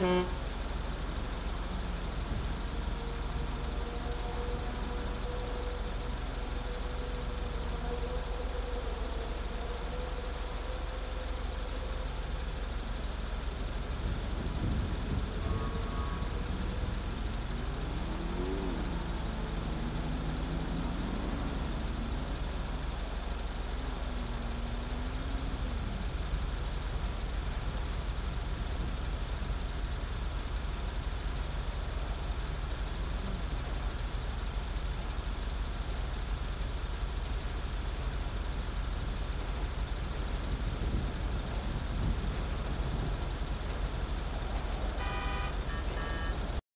Mm-hmm.